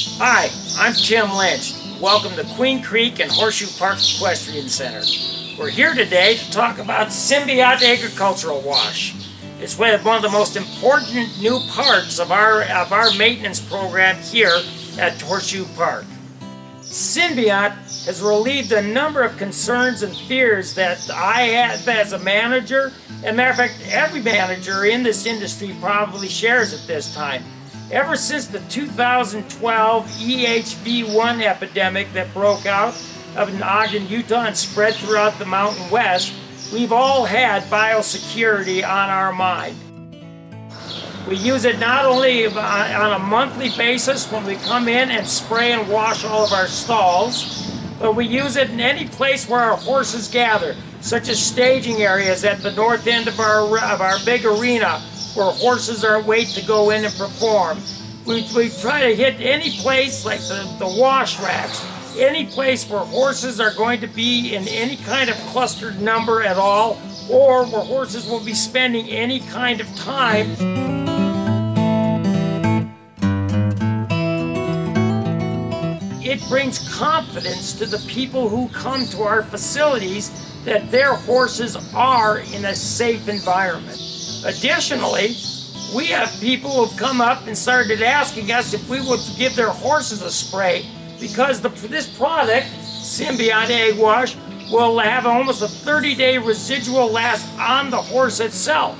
I'm Tim Lynch. Welcome to Queen Creek and Horseshoe Park Equestrian Center. We're here today to talk about Synbiont Agricultural Wash. It's one of the most important new parts of our, of our maintenance program here at Horseshoe Park. Synbiont has relieved a number of concerns and fears that I have as a manager, and matter of fact, every manager in this industry probably shares at this time. Ever since the 2012 EHV1 epidemic that broke out of in Ogden, Utah and spread throughout the Mountain West, we've all had biosecurity on our mind. We use it not only on a monthly basis when we come in and spray and wash all of our stalls, but we use it in any place where our horses gather, such as staging areas at the north end of our, of our big arena where horses are wait to go in and perform. We, we try to hit any place like the, the wash racks, any place where horses are going to be in any kind of clustered number at all, or where horses will be spending any kind of time. It brings confidence to the people who come to our facilities that their horses are in a safe environment. Additionally, we have people who have come up and started asking us if we would give their horses a spray because the, this product, Synbiont Ag Wash, will have almost a 30-day residual last on the horse itself.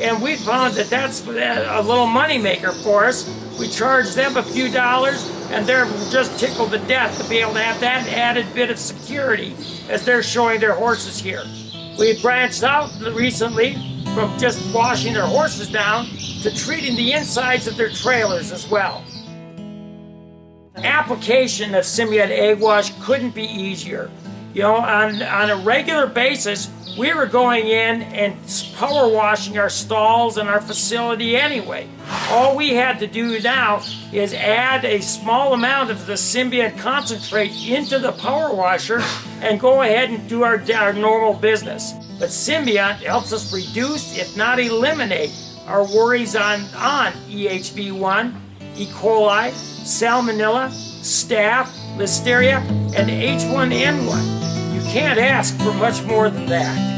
And we found that that's a little moneymaker for us. We charge them a few dollars, and they're just tickled to death to be able to have that added bit of security as they're showing their horses here. We branched out recently from just washing their horses down to treating the insides of their trailers as well. Application of Synbiont Ag Wash couldn't be easier. You know, on, on a regular basis, we were going in and power washing our stalls and our facility anyway. All we had to do now is add a small amount of the Synbiont concentrate into the power washer and go ahead and do our, our normal business. But Synbiont helps us reduce, if not eliminate, our worries on, on EHV1, E. coli, Salmonella, Staph, Listeria, and H1N1. Can't ask for much more than that.